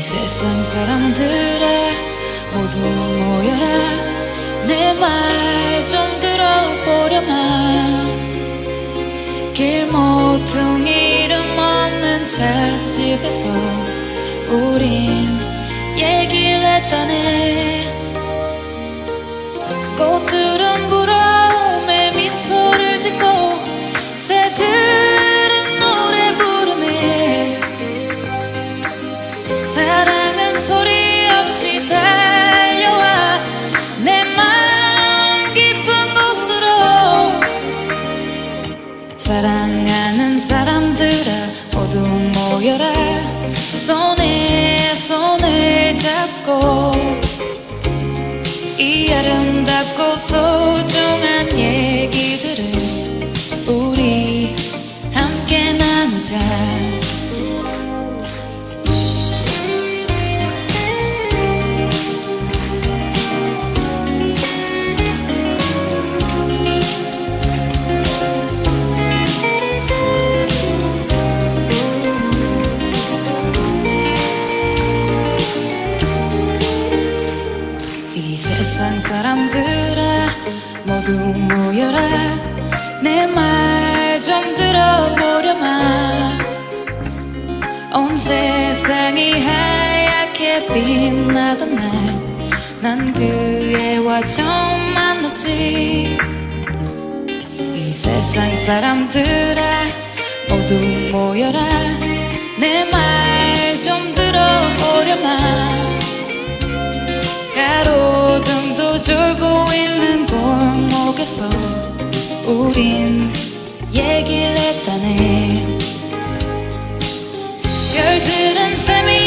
세상 사람들아 모두 모여라. 내 말 좀 들어보려마 길모퉁이 이름 없는 찻집에서 우린 얘기를 했다네 사랑하는 사람들아 모두 모여라. 손에 손을 잡고 이 아름답고 소중한 얘기들을 우리 함께 나누자 세상 사람들아 모두 모여라. 내 말 좀 들어보려마. 온 세상이 하얗게 빛나던 날 난 그 애와 처음 만났지. 이 세상 사람들아 가로등도 졸고 있는 골목에서 우린 얘기를 했다네. 별들은 샘이